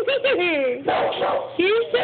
See?